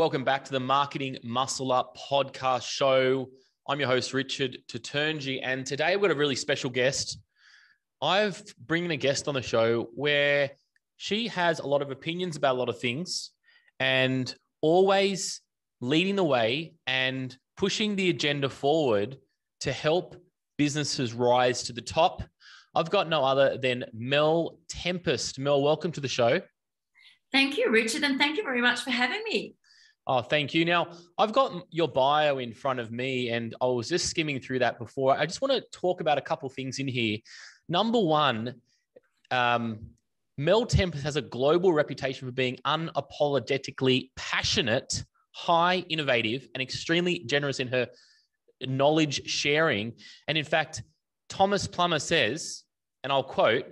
Welcome back to the Marketing Muscle Up podcast show. I'm your host, Richard Toutounji, and today we've got a really special guest. I've bringing a guest on the show where she has a lot of opinions about a lot of things and always leading the way and pushing the agenda forward to help businesses rise to the top. I've got no other than Mel Tempest. Mel, welcome to the show. Thank you, Richard, and thank you very much for having me. Oh, thank you. Now, I've got your bio in front of me, and I was just skimming through that before. I just want to talk about a couple things in here. Number one, um, Mel Tempest has a global reputation for being unapologetically passionate, high innovative, and extremely generous in her knowledge sharing. And in fact, Thomas Plummer says, and I'll quote,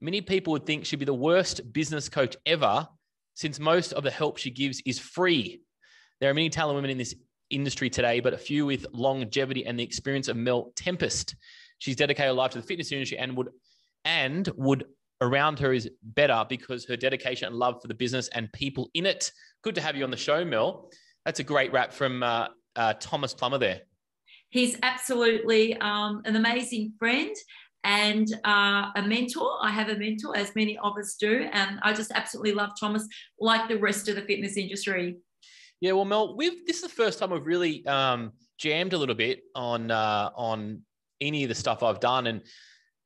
many people would think she'd be the worst business coach ever since most of the help she gives is free. There are many talented women in this industry today, but a few with longevity and the experience of Mel Tempest. She's dedicated her life to the fitness industry and would and would around her is better because her dedication and love for the business and people in it. Good to have you on the show, Mel. That's a great wrap from uh, uh, Thomas Plummer there. He's absolutely um, an amazing friend and uh, a mentor. I have a mentor, as many of us do, and I just absolutely love Thomas, like the rest of the fitness industry. Yeah, well, Mel, we've this is the first time we've really um, jammed a little bit on uh, on any of the stuff I've done, and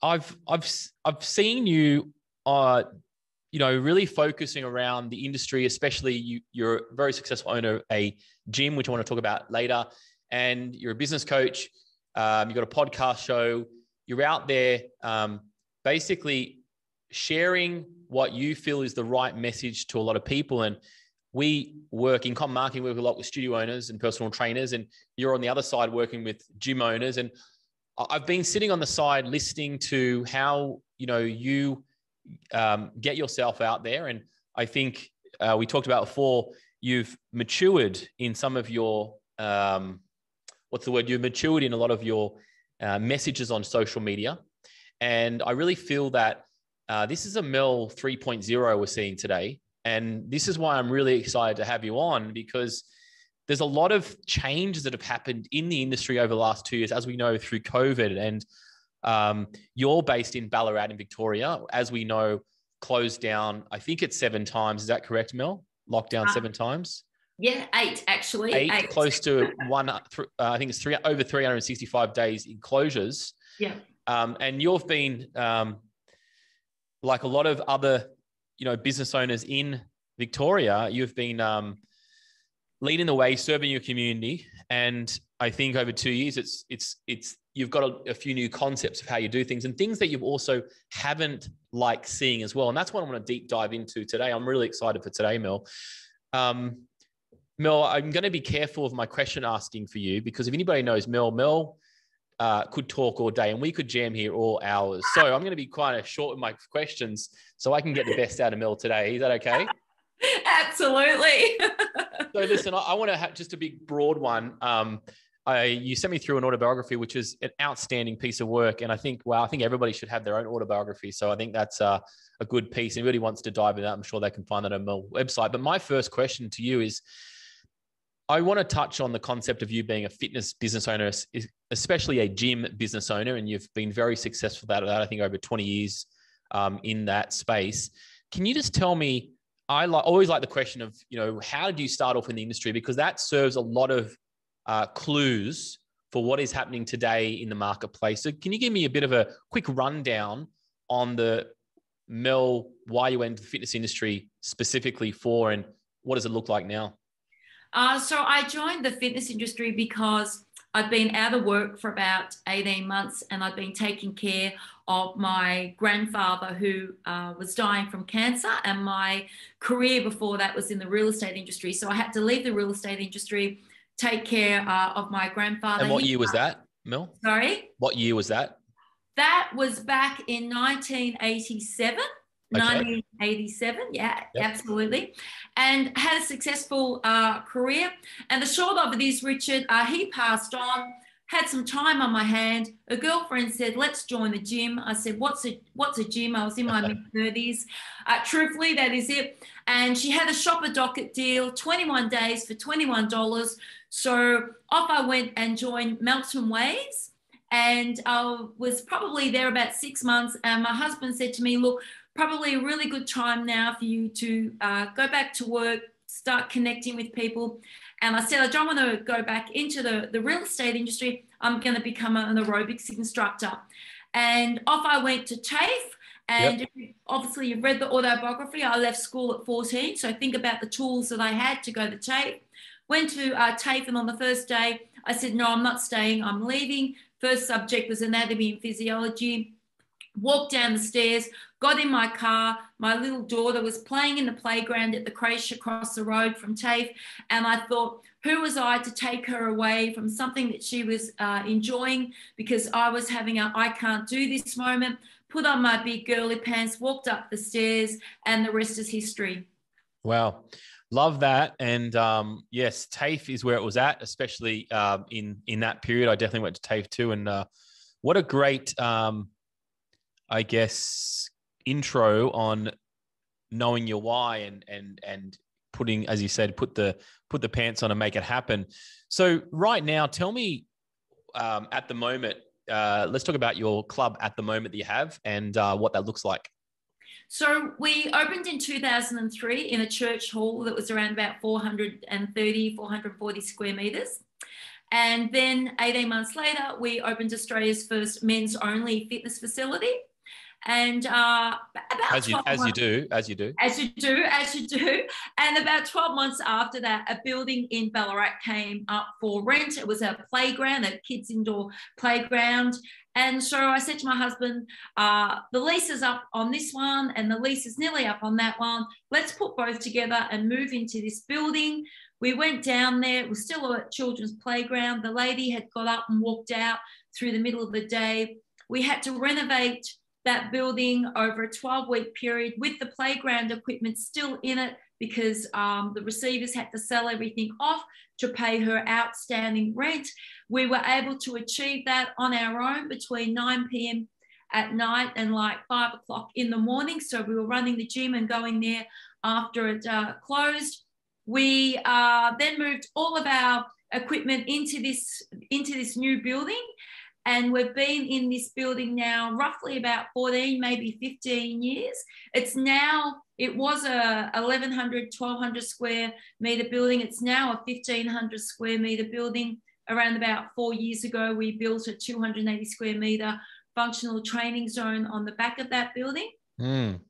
I've I've I've seen you, uh, you know, really focusing around the industry, especially you. You're a very successful owner of a gym, which I want to talk about later, and you're a business coach. Um, you've got a podcast show. You're out there, um, basically sharing what you feel is the right message to a lot of people, and we work in COM Marketing, we work a lot with studio owners and personal trainers, and you're on the other side working with gym owners. And I've been sitting on the side listening to how you know you um, get yourself out there, and I think uh, we talked about before. You've matured in some of your um, what's the word? You've matured in a lot of your uh, messages on social media, and I really feel that uh, this is a Mel 3.0 we're seeing today and this is why I'm really excited to have you on because there's a lot of changes that have happened in the industry over the last two years, as we know through COVID. And um, you're based in Ballarat in Victoria, as we know, closed down. I think it's seven times. Is that correct, Mel? Lockdown uh, seven times. Yeah, eight actually. Eight, eight. close to one. Uh, I think it's three over 365 days in closures. Yeah. Um, and you've been um, like a lot of other you know business owners in Victoria, you've been um, leading the way, serving your community, and I think over two years, it's it's it's you've got a, a, few new concepts of how you do things and things that you've also haven't liked seeing as well. And that's what I want to deep dive into today. I'm really excited for today, Mel. Um, Mel, I'm going to be careful of my question asking for you because if anybody knows Mel, Mel uh, could talk all day and we could jam here all hours. So I'm going to be quite a short with my questions so I can get the best out of Mel today. Is that okay? Absolutely. so listen, I, I want to have just a big broad one. Um, I, you sent me through an autobiography, which is an outstanding piece of work. And I think, well, I think everybody should have their own autobiography. So I think that's uh, a good piece. Anybody wants to dive in that, I'm sure they can find that on my website. But my first question to you is, I want to touch on the concept of you being a fitness business owner, especially a gym business owner, and you've been very successful at that. I think over 20 years um, in that space. Can you just tell me? I like, always like the question of, you know, how did you start off in the industry? Because that serves a lot of uh, clues for what is happening today in the marketplace. So, can you give me a bit of a quick rundown on the Mel, why you went into the fitness industry specifically for, and what does it look like now? Uh, so I joined the fitness industry because I'd been out of work for about 18 months and I'd been taking care of my grandfather who uh, was dying from cancer. And my career before that was in the real estate industry. So I had to leave the real estate industry, take care uh, of my grandfather. And what year was that, Mel? Sorry? What year was that? That was back in 1987. Okay. 1987, yeah, yep. absolutely, and had a successful uh, career. And the short of it is, Richard, uh, he passed on, had some time on my hand. A girlfriend said, "Let's join the gym." I said, "What's a what's a gym?" I was in my mid thirties. Uh, truthfully, that is it. And she had a shopper docket deal, 21 days for $21. So off I went and joined Melton Waves, and I was probably there about six months. And my husband said to me, "Look." Probably a really good time now for you to uh, go back to work, start connecting with people. And I said, I don't want to go back into the, the real estate industry. I'm going to become an aerobics instructor. And off I went to TAFE. And yep. obviously, you've read the autobiography. I left school at 14. So think about the tools that I had to go to TAFE. Went to uh, TAFE, and on the first day, I said, No, I'm not staying. I'm leaving. First subject was anatomy and physiology. Walked down the stairs, got in my car. My little daughter was playing in the playground at the creche across the road from TAFE. And I thought, who was I to take her away from something that she was uh, enjoying because I was having a I can't do this moment, put on my big girly pants, walked up the stairs, and the rest is history. Wow. Love that, and um, yes, TAFE is where it was at, especially um, in in that period. I definitely went to TAFE too, and uh, what a great, um, I guess, intro on knowing your why and and and putting, as you said, put the put the pants on and make it happen. So right now, tell me um, at the moment. Uh, let's talk about your club at the moment that you have and uh, what that looks like. So we opened in 2003 in a church hall that was around about 430, 440 square meters. And then 18 months later, we opened Australia's first men's only fitness facility and uh, about as you as months, you do as you do. As you do as you do. And about 12 months after that a building in ballarat came up for rent. It was a playground a kids indoor playground. And so i said to my husband uh, the lease is up on this one and the lease is nearly up on that one. Let's put both together and move into this building. We went down there. It was still a children's playground. The lady had got up and walked out through the middle of the day. We had to renovate that building over a 12 week period with the playground equipment still in it because um, the receivers had to sell everything off to pay her outstanding rent. We were able to achieve that on our own between 9 p.m. at night and like five o'clock in the morning. So we were running the gym and going there after it uh, closed. We uh, then moved all of our equipment into this into this new building and we've been in this building now roughly about 14 maybe 15 years. It's now it was a 1100 1200 square meter building. It's now a 1500 square meter building. Around about four years ago we built a 280 square meter functional training zone on the back of that building. Mm.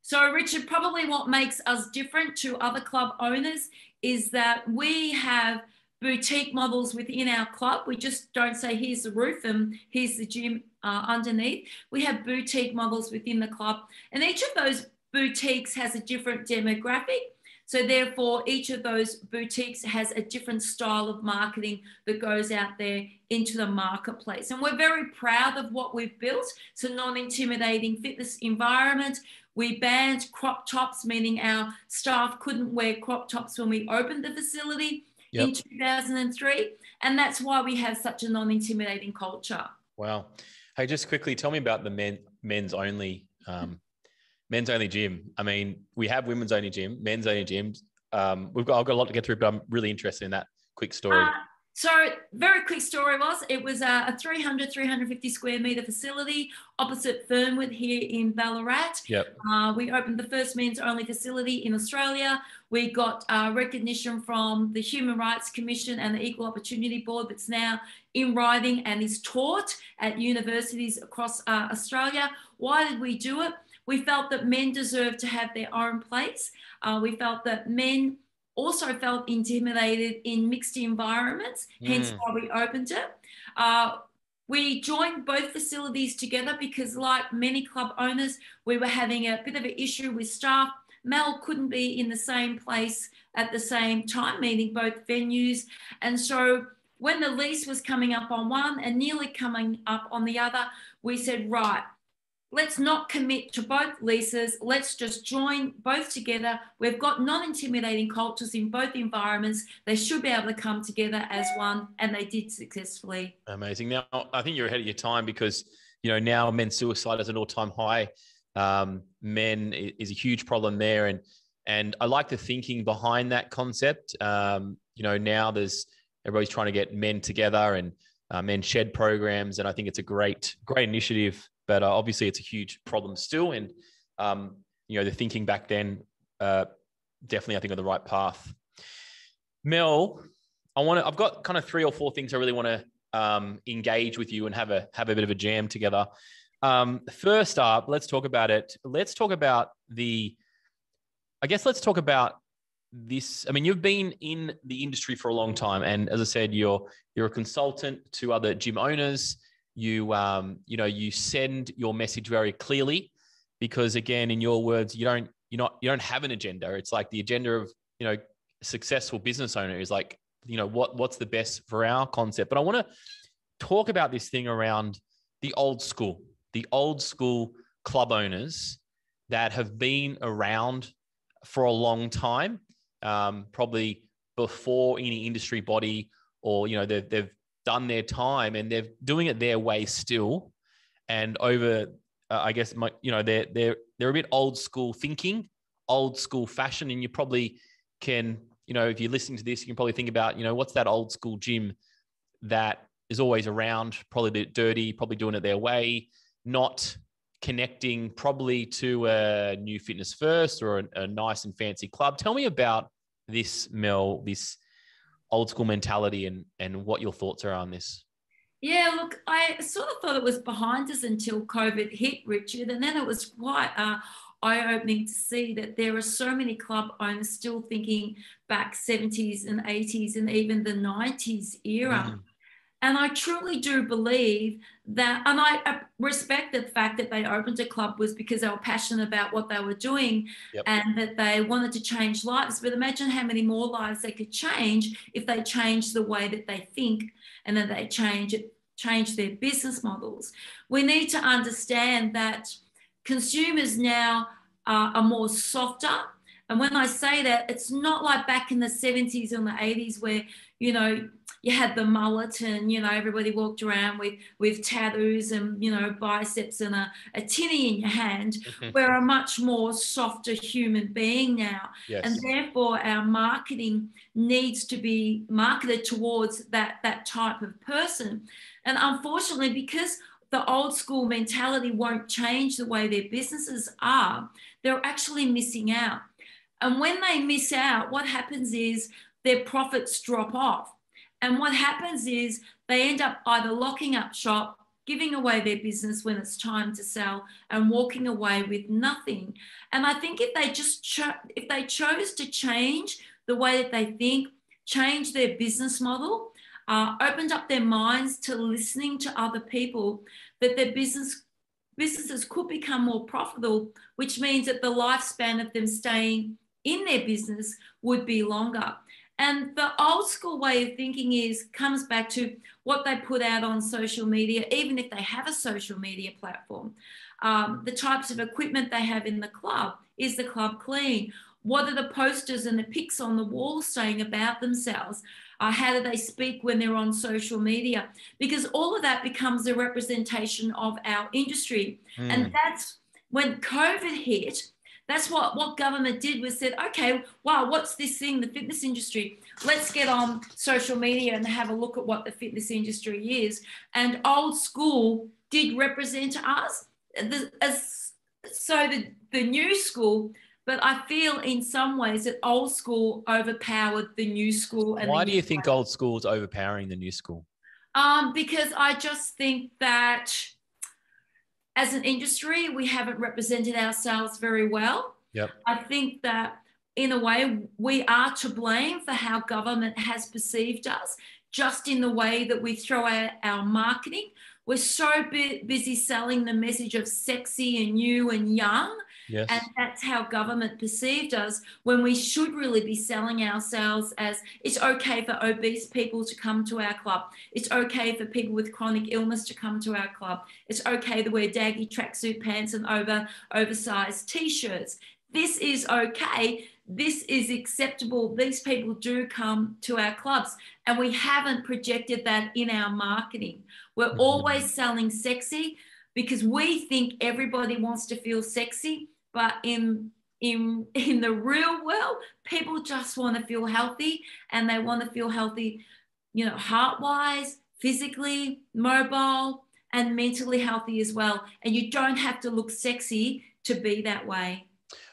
so richard probably what makes us different to other club owners is that we have boutique models within our club. We just don't say, here's the roof and here's the gym uh, underneath. We have boutique models within the club, and each of those boutiques has a different demographic. So, therefore, each of those boutiques has a different style of marketing that goes out there into the marketplace. And we're very proud of what we've built. It's a non intimidating fitness environment. We banned crop tops, meaning our staff couldn't wear crop tops when we opened the facility yep. in 2003. And that's why we have such a non intimidating culture. Wow. Hey, just quickly tell me about the men, men's only. Um, men's only gym. I mean, we have women's only gym, men's only gyms. Um, we've got I've got a lot to get through, but I'm really interested in that quick story. Uh, so, very quick story was it was a 300, 350 square meter facility opposite Fernwood here in Ballarat. Yep. Uh, we opened the first men's only facility in Australia. We got uh, recognition from the Human Rights Commission and the Equal Opportunity Board that's now in writing and is taught at universities across uh, Australia. Why did we do it? We felt that men deserve to have their own place. Uh, we felt that men also felt intimidated in mixed environments, mm. hence why we opened it. Uh, we joined both facilities together because, like many club owners, we were having a bit of an issue with staff. Mel couldn't be in the same place at the same time, meaning both venues. And so, when the lease was coming up on one and nearly coming up on the other, we said, right, let's not commit to both leases. Let's just join both together. We've got non intimidating cultures in both environments. They should be able to come together as one, and they did successfully. Amazing. Now, I think you're ahead of your time because, you know, now men's suicide is an all time high. Um, men is a huge problem there. And, and I like the thinking behind that concept. Um, you know, now there's everybody's trying to get men together and uh, men shed programs. And I think it's a great, great initiative but uh, obviously, it's a huge problem still. And um, you know, the thinking back then, uh, definitely, I think, on the right path. Mel, I want to. I've got kind of three or four things I really want to um, engage with you and have a have a bit of a jam together. Um, first up, let's talk about it. Let's talk about the. I guess let's talk about this. I mean, you've been in the industry for a long time, and as I said, you're you're a consultant to other gym owners you um, you know you send your message very clearly because again in your words you don't you not you don't have an agenda. It's like the agenda of you know successful business owner is like you know what what's the best for our concept? But i want to talk about this thing around the old school the old school club owners that have been around for a long time um, probably before any industry body or you know they've, they've done their time and they're doing it their way still. And over, uh, I guess, my, you know, they're they're they're a bit old school thinking, old school fashion, and you probably can, you know, if you're listening to this, you can probably think about, you know, what's that old school gym that is always around, probably a bit dirty, probably doing it their way, not connecting probably to a new fitness first or a, a nice and fancy club. Tell me about this, Mel, this old school mentality and and what your thoughts are on this. Yeah, look, I sort of thought it was behind us until COVID hit, Richard, and then it was quite uh, eye-opening to see that there are so many club owners still thinking back 70s and 80s and even the 90s era. Mm. And I truly do believe that, and I respect the fact that they opened a club was because they were passionate about what they were doing yep. and that they wanted to change lives. But imagine how many more lives they could change if they changed the way that they think and that they change it, change their business models. We need to understand that consumers now are more softer. And when I say that, it's not like back in the 70s and the 80s where, you know, you had the mullet and you know everybody walked around with with tattoos and you know biceps and a, a tinny in your hand mm-hmm. we're a much more softer human being now yes. and therefore our marketing needs to be marketed towards that that type of person and unfortunately because the old school mentality won't change the way their businesses are they're actually missing out and when they miss out what happens is their profits drop off and what happens is they end up either locking up shop, giving away their business when it's time to sell, and walking away with nothing. And I think if they just cho- if they chose to change the way that they think, change their business model, uh, opened up their minds to listening to other people, that their business businesses could become more profitable, which means that the lifespan of them staying in their business would be longer. And the old school way of thinking is comes back to what they put out on social media, even if they have a social media platform. Um, the types of equipment they have in the club. Is the club clean? What are the posters and the pics on the wall saying about themselves? Uh, how do they speak when they're on social media? Because all of that becomes a representation of our industry. Mm. And that's when COVID hit, that's what, what government did was said, okay, wow, what's this thing, the fitness industry? Let's get on social media and have a look at what the fitness industry is. And old school did represent us. As, so the, the new school, but I feel in some ways that old school overpowered the new school. Why do you think old school is overpowering the new school? Um, because I just think that as an industry, we haven't represented ourselves very well. Yep. I think that in a way, we are to blame for how government has perceived us, just in the way that we throw out our marketing. We're so busy selling the message of sexy and new and young Yes. And that's how government perceived us when we should really be selling ourselves as it's okay for obese people to come to our club. It's okay for people with chronic illness to come to our club. It's okay to wear daggy tracksuit pants and over oversized t-shirts. This is okay. This is acceptable. These people do come to our clubs, and we haven't projected that in our marketing. We're mm-hmm. always selling sexy because we think everybody wants to feel sexy but in in in the real world people just want to feel healthy and they want to feel healthy you know heart wise physically mobile and mentally healthy as well. And you don't have to look sexy to be that way.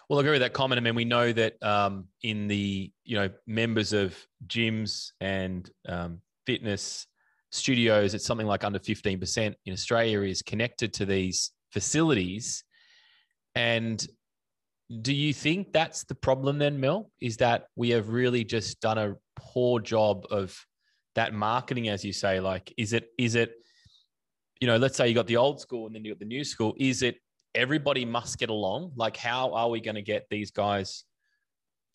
Well, I agree with that comment. I mean, we know that um, in the you know members of gyms and um, fitness studios, it's something like under fifteen percent in Australia is connected to these facilities, and do you think that's the problem then, Mel? Is that we have really just done a poor job of that marketing, as you say? Like, is it, is it, you know, let's say you got the old school and then you got the new school. Is it everybody must get along? Like, how are we going to get these guys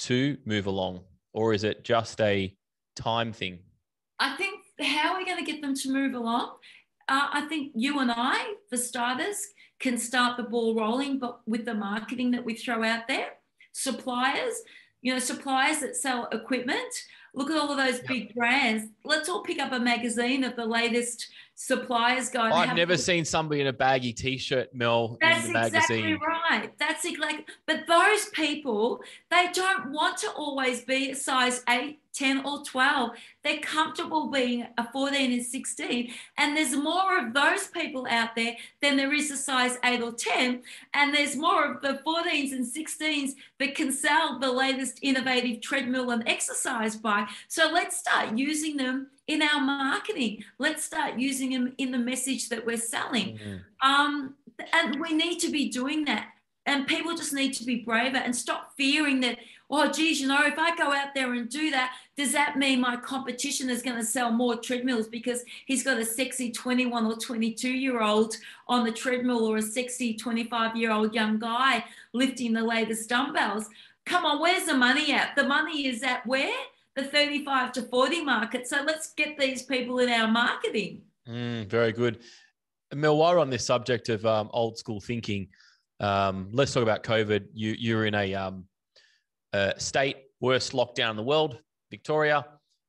to move along? Or is it just a time thing? I think how are we going to get them to move along? Uh, I think you and I, for starters, can start the ball rolling, but with the marketing that we throw out there, suppliers, you know, suppliers that sell equipment. Look at all of those big brands. Let's all pick up a magazine of the latest suppliers going. I've never seen somebody in a baggy t-shirt, Mel. That's exactly right. That's exactly. But those people, they don't want to always be a size eight 10 or 12. They're comfortable being a 14 and 16. And there's more of those people out there than there is a size 8 or 10. And there's more of the 14s and 16s that can sell the latest innovative treadmill and exercise bike. So let's start using them in our marketing. Let's start using them in the message that we're selling. Mm-hmm. Um, and we need to be doing that. And people just need to be braver and stop fearing that oh, geez, you know, if I go out there and do that, does that mean my competition is going to sell more treadmills because he's got a sexy 21 or 22 year old on the treadmill or a sexy 25 year old young guy lifting the latest dumbbells? Come on, where's the money at? The money is at where? The 35 to 40 market. So let's get these people in our marketing. Mm, very good. Mel, while we're on this subject of um, old school thinking, um, let's talk about COVID. You, you're in a um, uh, state worst lockdown in the world, Victoria,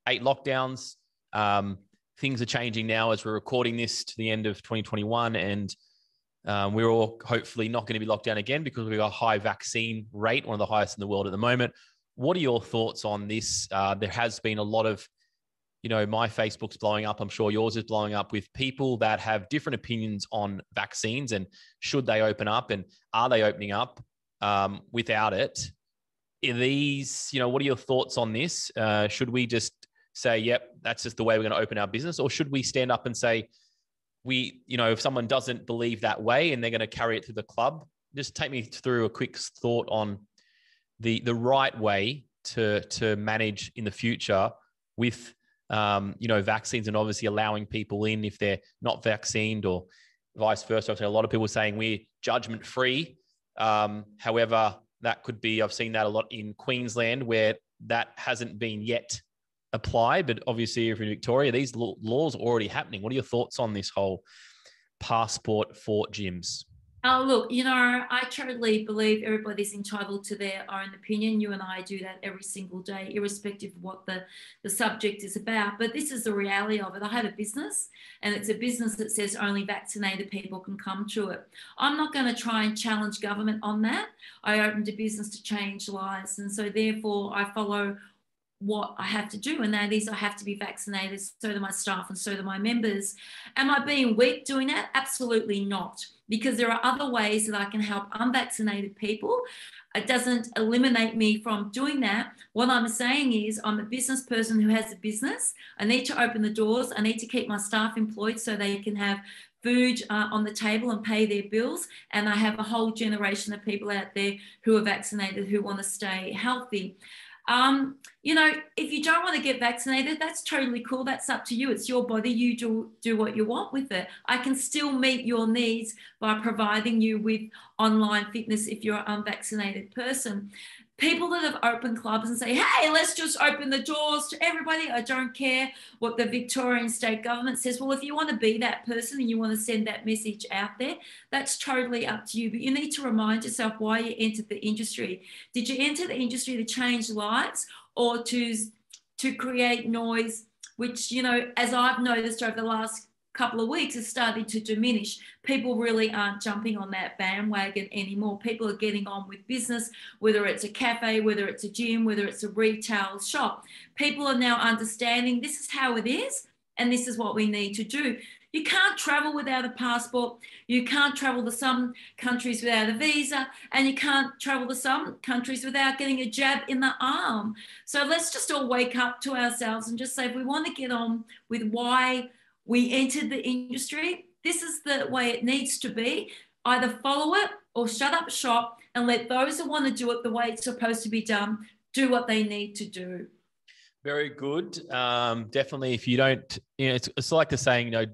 eight lockdowns. Um, things are changing now as we're recording this to the end of 2021, and um, we're all hopefully not going to be locked down again because we've got a high vaccine rate, one of the highest in the world at the moment. What are your thoughts on this? Uh, there has been a lot of, you know, my Facebook's blowing up. I'm sure yours is blowing up with people that have different opinions on vaccines and should they open up and are they opening up um, without it? are these, you know, what are your thoughts on this? Uh, should we just say, yep, that's just the way we're going to open our business? Or should we stand up and say, we, you know, if someone doesn't believe that way and they're going to carry it to the club, just take me through a quick thought on the the right way to to manage in the future with um, you know vaccines and obviously allowing people in if they're not vaccinated or vice versa. I've seen a lot of people saying we're judgment free. Um, however, that could be, I've seen that a lot in Queensland where that hasn't been yet applied. But obviously, if in Victoria, these laws are already happening. What are your thoughts on this whole passport for gyms? Oh, look, you know, I totally believe everybody's entitled to their own opinion. You and I do that every single day, irrespective of what the, the subject is about. But this is the reality of it. I have a business, and it's a business that says only vaccinated people can come to it. I'm not going to try and challenge government on that. I opened a business to change lives. And so, therefore, I follow what I have to do, and that is I have to be vaccinated, so do my staff and so do my members. Am I being weak doing that? Absolutely not, because there are other ways that I can help unvaccinated people. It doesn't eliminate me from doing that. What I'm saying is, I'm a business person who has a business. I need to open the doors. I need to keep my staff employed so they can have food uh, on the table and pay their bills. And I have a whole generation of people out there who are vaccinated who want to stay healthy. Um, you know, if you don't want to get vaccinated, that's totally cool. That's up to you. It's your body. You do do what you want with it. I can still meet your needs by providing you with online fitness if you're an unvaccinated person people that have opened clubs and say, hey, let's just open the doors to everybody. I don't care what the Victorian state government says. Well, if you want to be that person and you want to send that message out there, that's totally up to you. But you need to remind yourself why you entered the industry. Did you enter the industry to change lives or to, to create noise? Which, you know, as I've noticed over the last couple of weeks is starting to diminish. People really aren't jumping on that bandwagon anymore. People are getting on with business, whether it's a cafe, whether it's a gym, whether it's a retail shop. People are now understanding this is how it is and this is what we need to do. You can't travel without a passport. You can't travel to some countries without a visa. And you can't travel to some countries without getting a jab in the arm. So let's just all wake up to ourselves and just say if we want to get on with why we entered the industry. This is the way it needs to be. Either follow it or shut up shop and let those who want to do it the way it's supposed to be done do what they need to do. Very good. Um, definitely, if you don't, you know, it's, it's like the saying, you know,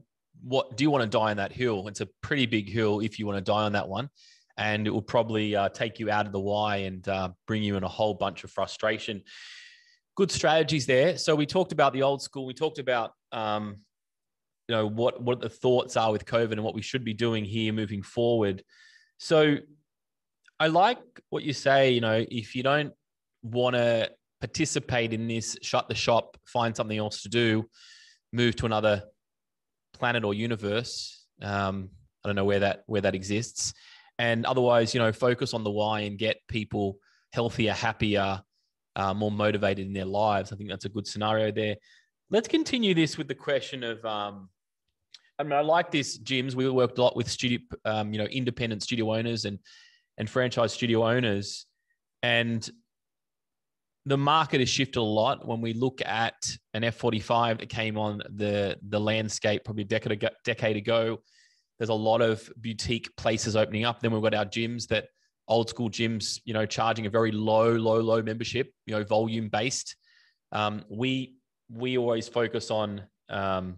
what do you want to die on that hill? It's a pretty big hill if you want to die on that one. And it will probably uh, take you out of the why and uh, bring you in a whole bunch of frustration. Good strategies there. So we talked about the old school. We talked about um, you know what what the thoughts are with COVID and what we should be doing here moving forward. So I like what you say. You know, if you don't want to participate in this, shut the shop, find something else to do, move to another planet or universe. Um, I don't know where that where that exists, and otherwise, you know, focus on the why and get people healthier, happier, uh, more motivated in their lives. I think that's a good scenario there. Let's continue this with the question of um, I mean, I like this, gyms. We worked a lot with studio, um, you know, independent studio owners and and franchise studio owners, and the market has shifted a lot. When we look at an F45 that came on the the landscape probably a decade ago, decade ago, there's a lot of boutique places opening up. Then we've got our gyms that old school gyms, you know, charging a very low, low, low membership, you know, volume based. Um, we we always focus on um,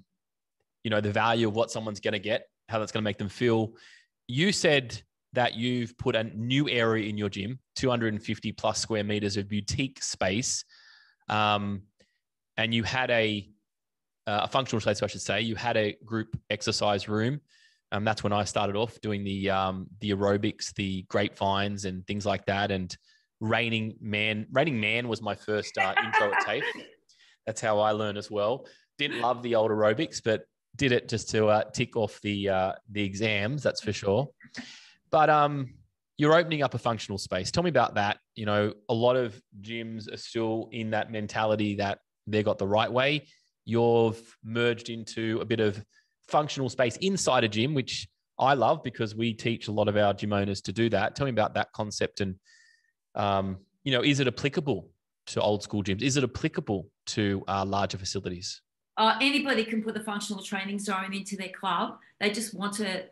you know the value of what someone's going to get how that's going to make them feel. You said that you've put a new area in your gym 250 plus square meters of boutique space um, and you had a uh, a functional space i should say. You had a group exercise room. Um, that's when i started off doing the um, the aerobics the grapevines and things like that and raining man raining man was my first uh, intro at tafe that's how i learned as well. Didn't love the old aerobics but did it just to uh, tick off the uh, the exams, that's for sure. But um, you're opening up a functional space. Tell me about that. You know, a lot of gyms are still in that mentality that they got the right way. You've merged into a bit of functional space inside a gym, which I love because we teach a lot of our gym owners to do that. Tell me about that concept and, um, you know, is it applicable to old school gyms? Is it applicable to uh, larger facilities? Uh, anybody can put the functional training zone into their club. They just want to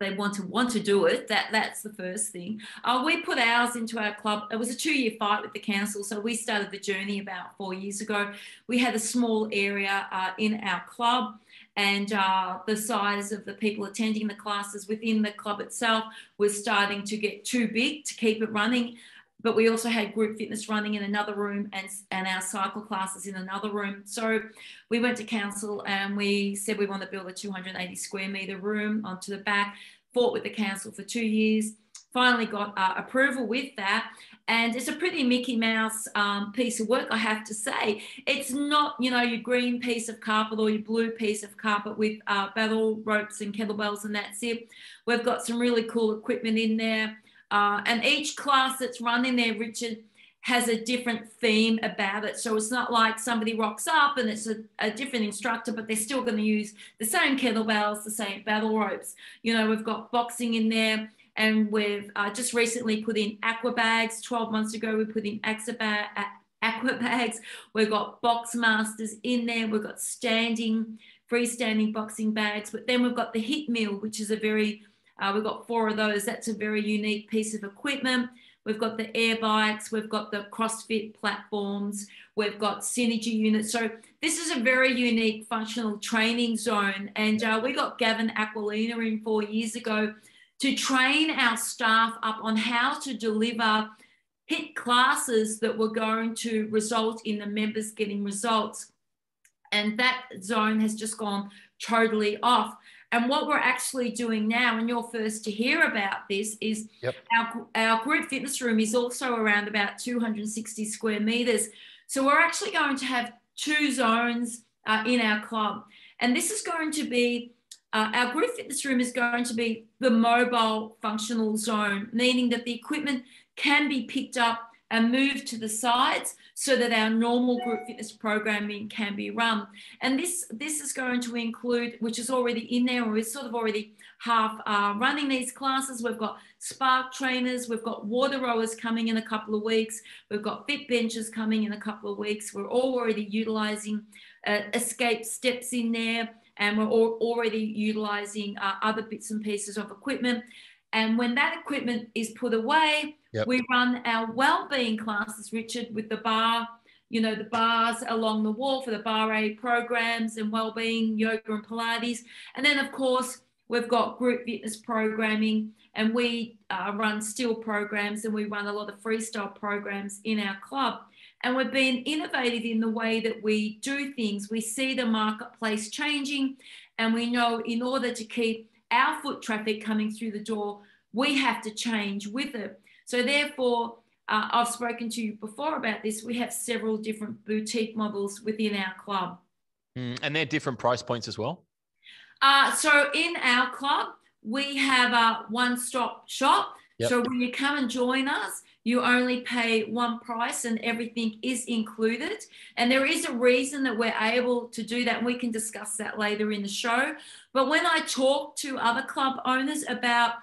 they want to want to do it. That that's the first thing. Uh, we put ours into our club. It was a two year fight with the council, so we started the journey about four years ago. We had a small area uh, in our club, and uh, the size of the people attending the classes within the club itself was starting to get too big to keep it running but we also had group fitness running in another room and, and our cycle classes in another room. So we went to council and we said we want to build a 280 square meter room onto the back, fought with the council for two years, finally got uh, approval with that. And it's a pretty Mickey Mouse um, piece of work, I have to say. It's not, you know, your green piece of carpet or your blue piece of carpet with uh, battle ropes and kettlebells and that's it. We've got some really cool equipment in there. Uh, and each class that's running there, Richard, has a different theme about it. So it's not like somebody rocks up and it's a, a different instructor, but they're still going to use the same kettlebells, the same battle ropes. You know, we've got boxing in there. And we've uh, just recently put in aqua bags. 12 months ago, we put in aqua, aqua bags. We've got box masters in there. We've got standing, freestanding boxing bags. But then we've got the HIIT mill, which is a very uh, we've got four of those. That's a very unique piece of equipment. we've got the air bikes, we've got the CrossFit platforms, we've got synergy units. So this is a very unique functional training zone. And uh, we got Gavin Aquilina in four years ago to train our staff up on how to deliver HIIT classes that were going to result in the members getting results. And that zone has just gone totally off. And what we're actually doing now, and you're first to hear about this, is yep. our, our group fitness room is also around about 260 square meters. So we're actually going to have two zones uh, in our club. And this is going to be uh, our group fitness room is going to be the mobile functional zone, meaning that the equipment can be picked up and moved to the sides so that our normal group fitness programming can be run. And this, this is going to include, which is already in there, or is sort of already half uh, running these classes. We've got Spark trainers, we've got water rowers coming in a couple of weeks, we've got fit benches coming in a couple of weeks. We're already utilizing uh, escape steps in there, and we're already utilizing uh, other bits and pieces of equipment. And when that equipment is put away, Yep. We run our well-being classes, Richard, with the bar, you know, the bars along the wall for the barre programs and well-being, yoga and Pilates. And then, of course, we've got group fitness programming and we uh, run still programs and we run a lot of freestyle programs in our club. And we've been innovative in the way that we do things. We see the marketplace changing and we know in order to keep our foot traffic coming through the door, we have to change with it. So therefore, uh, I've spoken to you before about this. We have several different boutique models within our club. Mm, and they're different price points as well? Uh, so in our club, we have a one-stop shop. Yep. So when you come and join us, you only pay one price and everything is included. And there is a reason that we're able to do that. And we can discuss that later in the show. But when I talk to other club owners about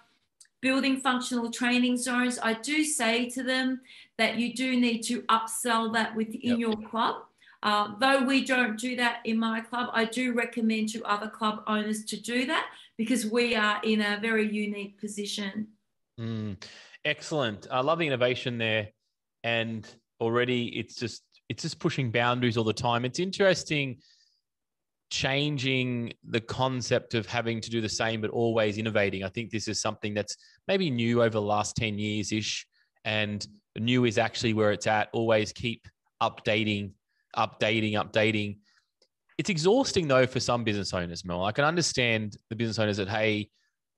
building functional training zones, I do say to them that you do need to upsell that within yep. your club. Uh, though we don't do that in my club, I do recommend to other club owners to do that because we are in a very unique position. Mm, excellent. I love the innovation there. And already it's just it's just pushing boundaries all the time. It's interesting changing the concept of having to do the same but always innovating. I think this is something that's maybe new over the last 10 years ish. And new is actually where it's at. Always keep updating, updating, updating. It's exhausting though for some business owners, Mel. I can understand the business owners that, hey,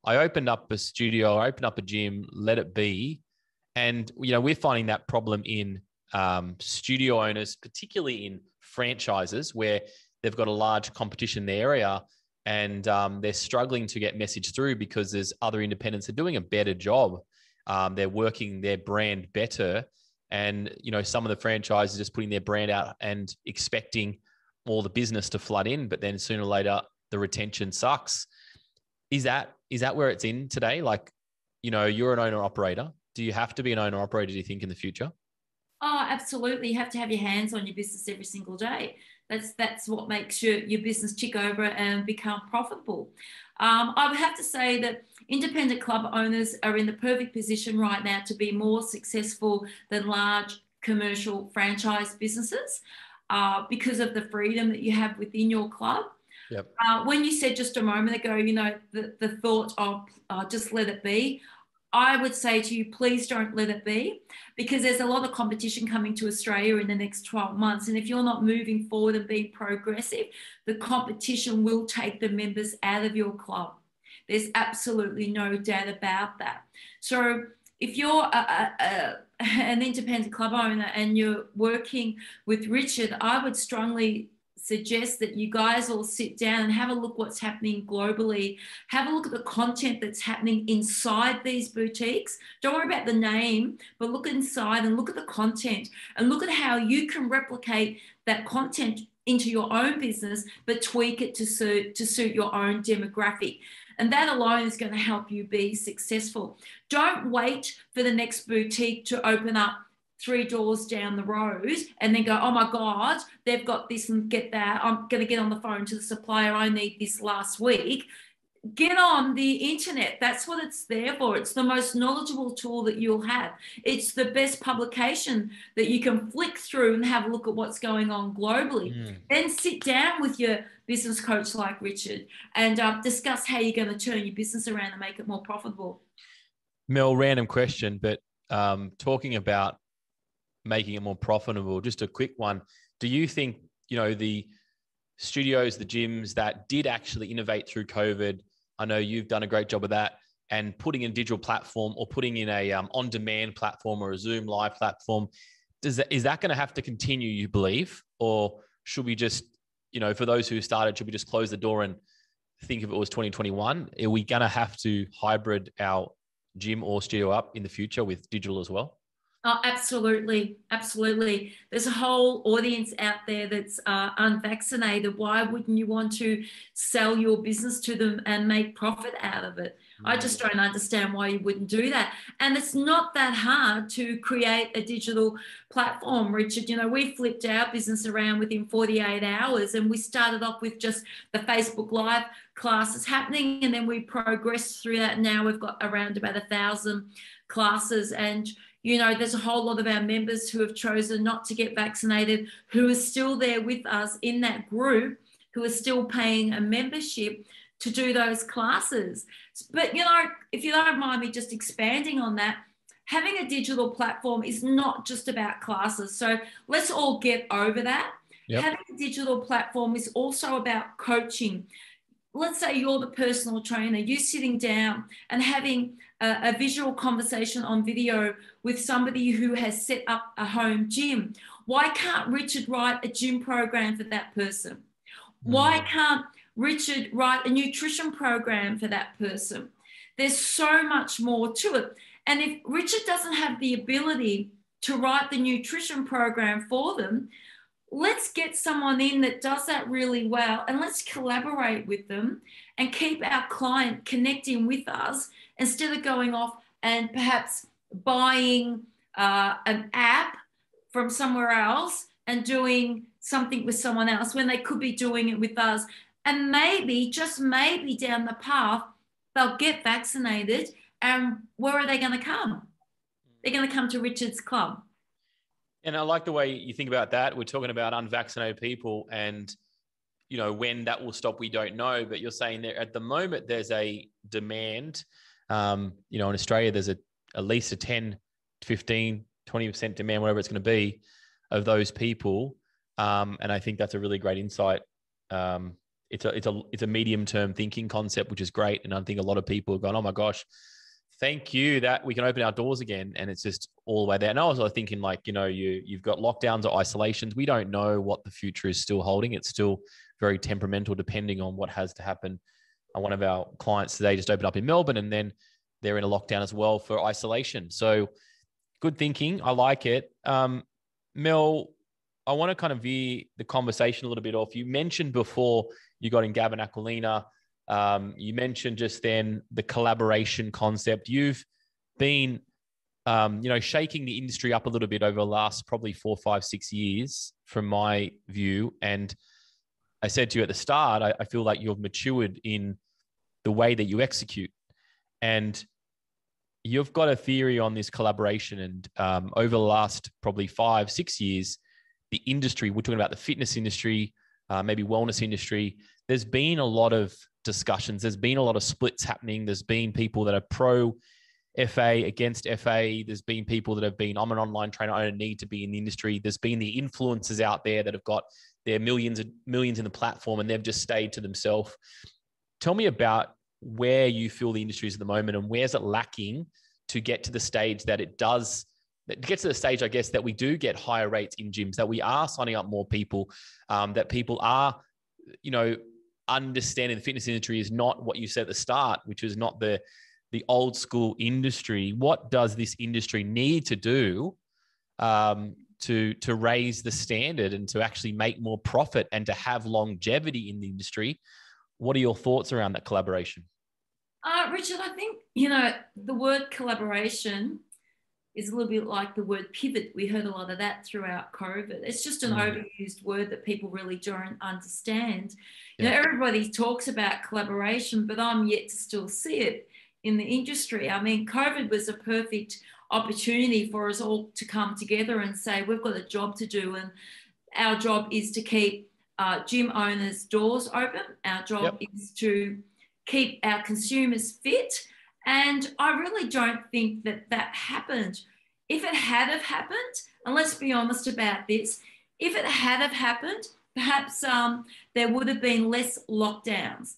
I opened up a studio, I opened up a gym, let it be. And, you know, we're finding that problem in um, studio owners, particularly in franchises where they've got a large competition in the area and um, they're struggling to get message through because there's other independents that are doing a better job. Um, they're working their brand better. And, you know, some of the franchises just putting their brand out and expecting all the business to flood in, but then sooner or later the retention sucks. Is that is that where it's in today? Like, you know, you're an owner operator. Do you have to be an owner operator, do you think, in the future? Oh, absolutely. You have to have your hands on your business every single day. That's that's what makes your, your business tick over and become profitable. Um, I would have to say that independent club owners are in the perfect position right now to be more successful than large commercial franchise businesses uh, because of the freedom that you have within your club. Yep. Uh, when you said just a moment ago, you know, the, the thought of uh, just let it be, I would say to you, please don't let it be because there's a lot of competition coming to Australia in the next 12 months. And if you're not moving forward and being progressive, the competition will take the members out of your club. There's absolutely no doubt about that. So if you're a, a, an independent club owner and you're working with Richard, I would strongly suggest that you guys all sit down and have a look what's happening globally. Have a look at the content that's happening inside these boutiques. Don't worry about the name but look inside and look at the content and look at how you can replicate that content into your own business but tweak it to suit to suit your own demographic. And that alone is going to help you be successful. Don't wait for the next boutique to open up three doors down the road and then go, oh my God, they've got this and get that. I'm going to get on the phone to the supplier. I need this last week. get on the internet. That's what it's there for. It's the most knowledgeable tool that you'll have. It's the best publication that you can flick through and have a look at what's going on globally. Mm. Then sit down with your business coach like Richard and uh, discuss how you're going to turn your business around and make it more profitable. Mel, random question, but um, talking about making it more profitable, just a quick one. Do you think, you know, the studios, the gyms that did actually innovate through COVID I know you've done a great job of that. And putting in digital platform or putting in a um, on-demand platform or a Zoom live platform, does that, is that going to have to continue? You believe, or should we just, you know, for those who started, should we just close the door and think if it was 2021? Are we going to have to hybrid our gym or studio up in the future with digital as well? Oh, absolutely, absolutely. There's a whole audience out there that's uh, unvaccinated. Why wouldn't you want to sell your business to them and make profit out of it? I just mm. don't understand why you wouldn't do that. And it's not that hard to create a digital platform, Richard. You know, we flipped our business around within 48 hours and we started off with just the Facebook Live classes happening. And then we progressed through that. Now we've got around about a thousand classes and you know, there's a whole lot of our members who have chosen not to get vaccinated, who are still there with us in that group, who are still paying a membership to do those classes. But, you know, if you don't mind me just expanding on that, having a digital platform is not just about classes. So let's all get over that. Yep. Having a digital platform is also about coaching. Let's say you're the personal trainer, you sitting down and having a, a visual conversation on video with somebody who has set up a home gym. Why can't Richard write a gym program for that person? Why mm. can't Richard write a nutrition program for that person? There's so much more to it. And if Richard doesn't have the ability to write the nutrition program for them, let's get someone in that does that really well and let's collaborate with them and keep our client connecting with us instead of going off and perhaps buying uh, an app from somewhere else and doing something with someone else when they could be doing it with us. And maybe, just maybe down the path, they'll get vaccinated. And where are they going to come? They're going to come to Richard's Club. And I like the way you think about that. We're talking about unvaccinated people and you know when that will stop we don't know but you're saying that at the moment there's a demand um, you know in australia there's a at least a 10 15 20% demand whatever it's going to be of those people. Um, and i think that's a really great insight. Um, it's a it's a it's a medium term thinking concept which is great. And i think a lot of people have gone oh my gosh thank you that we can open our doors again. And it's just all the way there. And i was thinking like you know you you've got lockdowns or isolations. We don't know what the future is still holding. It's still very temperamental depending on what has to happen. One of our clients today just opened up in Melbourne and then they're in a lockdown as well for isolation. So good thinking. I like it. Um, Mel, I want to kind of veer the conversation a little bit off. You mentioned before you got in Gavin Aquilina. Um, you mentioned just then the collaboration concept. You've been, um, you know, shaking the industry up a little bit over the last probably four, five, six years, from my view. And I said to you at the start, I, I feel like you've matured in the way that you execute. And you've got a theory on this collaboration. And um, over the last probably five, six years, the industry, we're talking about the fitness industry, uh, maybe wellness industry, there's been a lot of discussions. There's been a lot of splits happening. There's been people that are pro FA against FA. There's been people that have been, I'm an online trainer, I don't need to be in the industry. There's been the influencers out there that have got their millions and millions in the platform and they've just stayed to themselves. Tell me about where you feel the industry is at the moment and where's it lacking to get to the stage that it does that gets to the stage, I guess, that we do get higher rates in gyms, that we are signing up more people, um, that people are, you know, understanding the fitness industry is not what you said at the start, which is not the the old school industry. What does this industry need to do um, to to raise the standard and to actually make more profit and to have longevity in the industry. What are your thoughts around that collaboration? Uh, Richard, I think you know the word collaboration is a little bit like the word pivot. We heard a lot of that throughout COVID. It's just an mm. overused word that people really don't understand. Yeah. You know, everybody talks about collaboration, but I'm yet to still see it in the industry. I mean, COVID was a perfect opportunity for us all to come together and say, we've got a job to do, and our job is to keep uh, gym owners' doors open. Our job yep. is to keep our consumers fit. And I really don't think that that happened. If it had have happened, and let's be honest about this, if it had have happened, perhaps um, there would have been less lockdowns.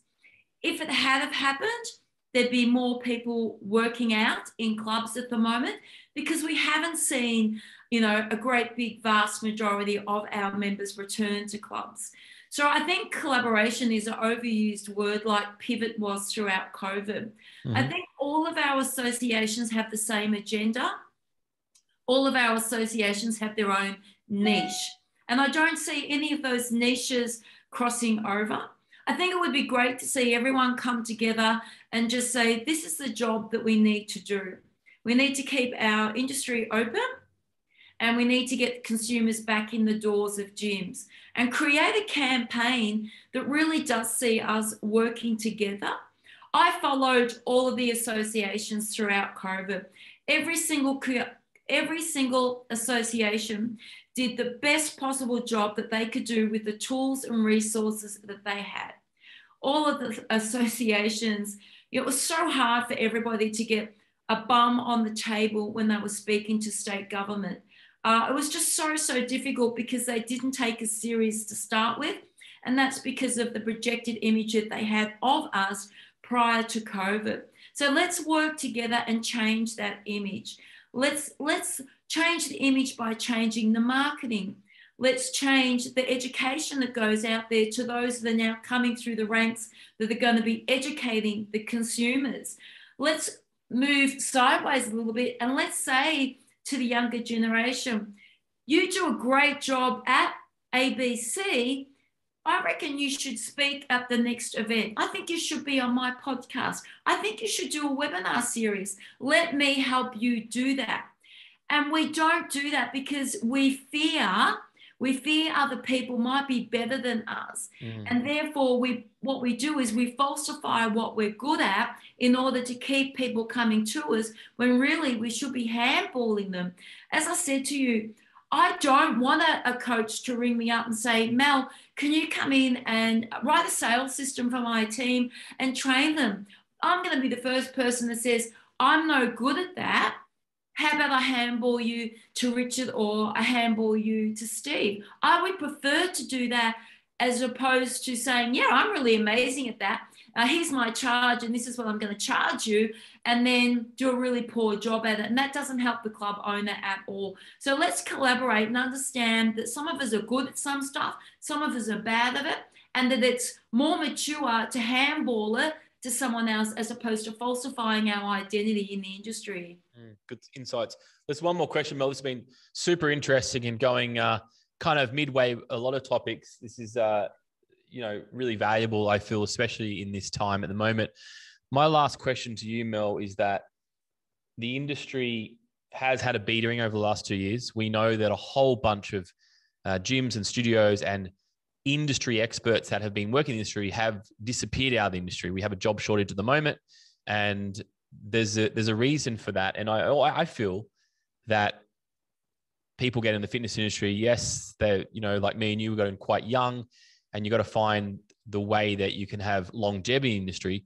If it had have happened, there'd be more people working out in clubs at the moment because we haven't seen, you know, a great big vast majority of our members return to clubs. So I think collaboration is an overused word like pivot was throughout COVID. Mm-hmm. I think all of our associations have the same agenda. All of our associations have their own niche. And I don't see any of those niches crossing over. I think it would be great to see everyone come together and just say, this is the job that we need to do. We need to keep our industry open and we need to get consumers back in the doors of gyms and create a campaign that really does see us working together. I followed all of the associations throughout COVID. Every single every single association did the best possible job that they could do with the tools and resources that they had all of the associations. It was so hard for everybody to get a bum on the table when they were speaking to state government. Uh, it was just so, so difficult because they didn't take us serious to start with. And that's because of the projected image that they had of us prior to COVID. So let's work together and change that image. Let's, let's change the image by changing the marketing. Let's change the education that goes out there to those that are now coming through the ranks that are going to be educating the consumers. Let's move sideways a little bit and let's say to the younger generation, you do a great job at ABC. I reckon you should speak at the next event. I think you should be on my podcast. I think you should do a webinar series. Let me help you do that. And we don't do that because we fear we fear other people might be better than us. Mm. And therefore we what we do is we falsify what we're good at in order to keep people coming to us when really we should be handballing them. As I said to you, I don't want a, a, coach to ring me up and say, Mel, can you come in and write a sales system for my team and train them? I'm going to be the first person that says, I'm no good at that. How about I handball you to Richard or I handball you to Steve? I would prefer to do that as opposed to saying, yeah, I'm really amazing at that. Uh, here's my charge, and this is what I'm going to charge you, and then do a really poor job at it. And that doesn't help the club owner at all. So let's collaborate and understand that some of us are good at some stuff, some of us are bad at it, and that it's more mature to handball it to someone else as opposed to falsifying our identity in the industry. Mm, good insights. There's one more question, Mel. This has been super interesting in going uh, kind of midway a lot of topics. This is, uh, you know, really valuable, I feel, especially in this time at the moment. My last question to you, Mel, is that the industry has had a beatering over the last two years. We know that a whole bunch of uh, gyms and studios and industry experts that have been working in the industry have disappeared out of the industry. We have a job shortage at the moment, and there's a there's a reason for that. And I I feel that people get in the fitness industry. Yes, they're you know like me and you, we got in quite young, and you got to find the way that you can have longevity in industry.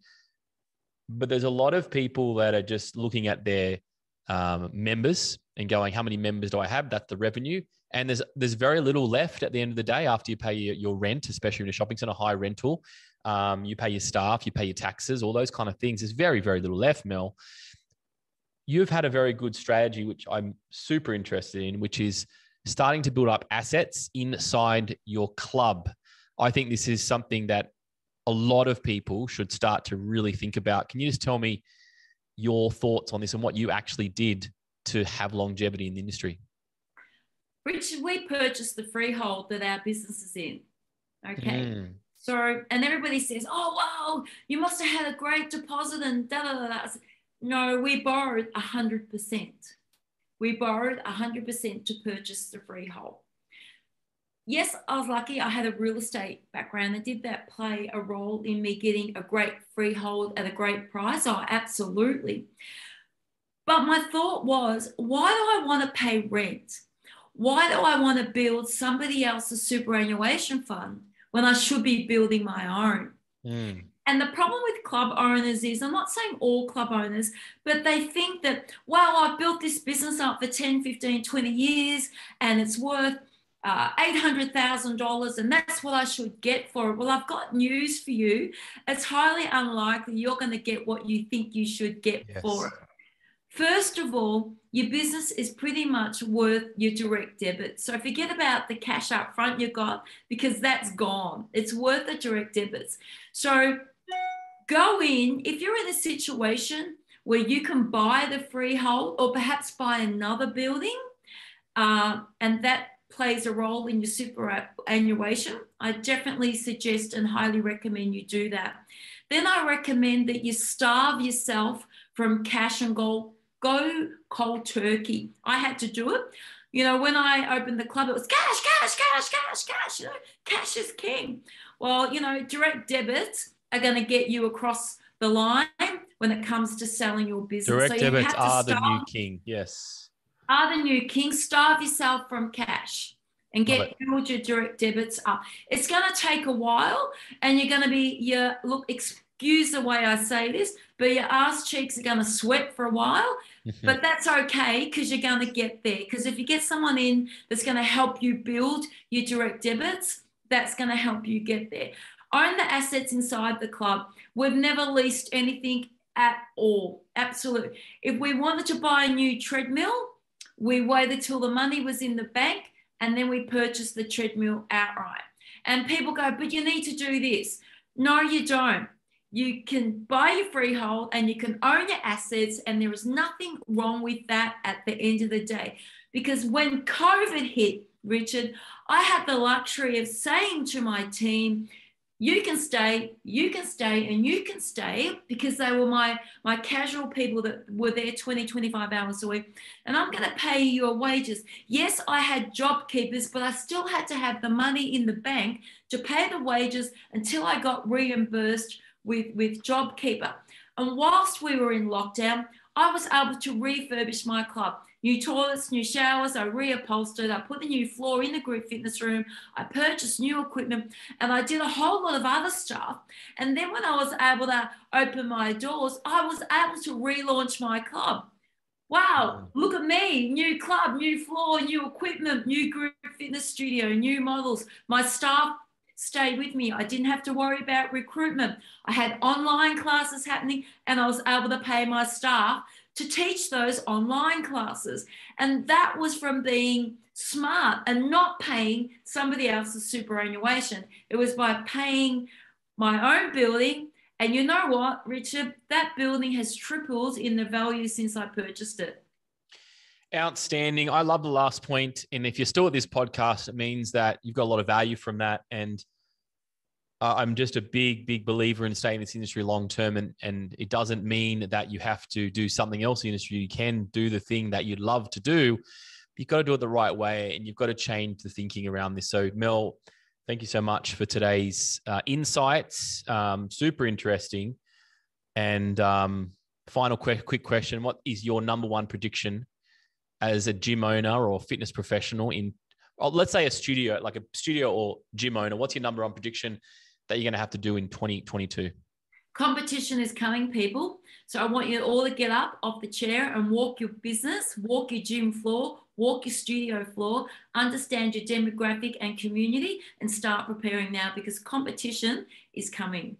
But there's a lot of people that are just looking at their um, members and going, how many members do I have? That's the revenue and there's there's very little left at the end of the day after you pay your, your rent, especially in a shopping center, high rental. Um, you pay your staff, you pay your taxes, all those kind of things. There's very very little left, Mel. You've had a very good strategy, which I'm super interested in, which is starting to build up assets inside your club. I think this is something that a lot of people should start to really think about. Can you just tell me your thoughts on this and what you actually did to have longevity in the industry? Richard, we purchased the freehold that our business is in. Okay. Mm. So, and everybody says, oh, wow, you must have had a great deposit and da da da da. No, we borrowed 100%. We we borrowed 100% to purchase the freehold. Yes, I was lucky. I had a real estate background. And did that play a role in me getting a great freehold at a great price? Oh, absolutely. But my thought was, why do I want to pay rent? Why do I want to build somebody else's superannuation fund when I should be building my own? Mm. And the problem with club owners is, I'm not saying all club owners, but they think that, wow, I've built this business up for 10, 15, 20 years and it's worth uh, $800,000 and that's what I should get for it. Well, I've got news for you. It's highly unlikely you're going to get what you think you should get yes. for it. First of all, your business is pretty much worth your direct debit. So forget about the cash up front you got because that's gone. It's worth the direct debits. So go in, if you're in a situation where you can buy the freehold or perhaps buy another building, uh, and that plays a role in your superannuation, I definitely suggest and highly recommend you do that. Then I recommend that you starve yourself from cash and gold. Go cold turkey. I had to do it. You know, when I opened the club, it was cash, cash, cash, cash, cash. You know, cash is king. Well, you know, direct debits are going to get you across the line when it comes to selling your business. Direct so debits are the new king. Yes. Are the new king. Starve yourself from cash and get build your direct debits up. It's going to take a while, and you're going to be your look. Excuse the way I say this, but your ass cheeks are going to sweat for a while. Mm-hmm. But that's okay because you're going to get there. Because if you get someone in that's going to help you build your direct debits, that's going to help you get there own the assets inside the club. We've never leased anything at all. Absolutely. If we wanted to buy a new treadmill, we waited till the money was in the bank and then we purchased the treadmill outright. And people go, but you need to do this. No, you don't. You can buy your freehold and you can own your assets, and there is nothing wrong with that at the end of the day. Because when COVID hit, Richard, I had the luxury of saying to my team, you can stay, you can stay, and you can stay because they were my my casual people that were there 20, 25 hours a week. And I'm going to pay your wages. Yes, I had JobKeepers, but I still had to have the money in the bank to pay the wages until I got reimbursed with, with JobKeeper. And whilst we were in lockdown, I was able to refurbish my club new toilets, new showers. I reupholstered. I put the new floor in the group fitness room. I purchased new equipment and I did a whole lot of other stuff. And then when I was able to open my doors, I was able to relaunch my club. Wow, look at me, new club, new floor, new equipment, new group fitness studio, new models. My staff stayed with me. I didn't have to worry about recruitment. I had online classes happening and I was able to pay my staff to teach those online classes. And that was from being smart and not paying somebody else's superannuation. It was by paying my own building. And you know what, Richard? That building has tripled in the value since I purchased it. Outstanding. I love the last point. And if you're still at this podcast, it means that you've got a lot of value from that. And I'm just a big, big believer in staying in this industry long term, and and it doesn't mean that you have to do something else in the industry. You can do the thing that you'd love to do. You've got to do it the right way, and you've got to change the thinking around this. So, Mel, thank you so much for today's uh, insights. Um, super interesting. And um, final quick question: What is your number one prediction as a gym owner or fitness professional in? Oh, let's say a studio, like a studio or gym owner. What's your number one prediction that you're going to have to do in 2022? Competition is coming, people. So I want you all to get up off the chair and walk your business, walk your gym floor, walk your studio floor, understand your demographic and community, and start preparing now because competition is coming.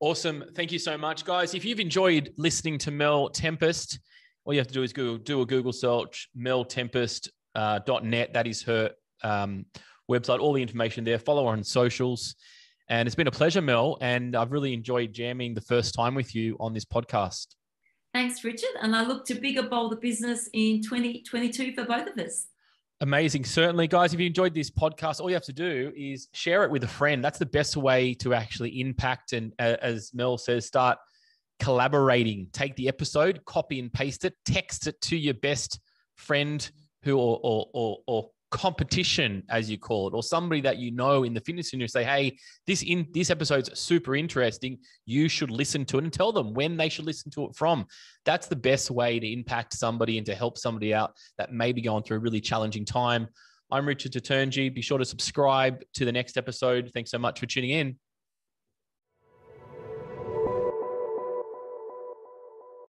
Awesome. Thank you so much, guys. If you've enjoyed listening to Mel Tempest, all you have to do is Google, do a Google search, meltempest.net. Uh, .net. that is her um, website, all the information there. Follow her on socials. And it's been a pleasure, Mel. And I've really enjoyed jamming the first time with you on this podcast. Thanks, Richard. And I look to bigger, bolder business in 2022 for both of us. Amazing. Certainly, guys, if you enjoyed this podcast, all you have to do is share it with a friend. That's the best way to actually impact and, as Mel says, start collaborating. Take the episode, copy and paste it, text it to your best friend who or or or, or competition as you call it or somebody that you know in the fitness industry say hey this in this episode's super interesting. You should listen to it and tell them when they should listen to it from. That's the best way to impact somebody and to help somebody out that may be going through a really challenging time. I'm richard Toutounji. be sure to subscribe to the next episode. Thanks so much for tuning in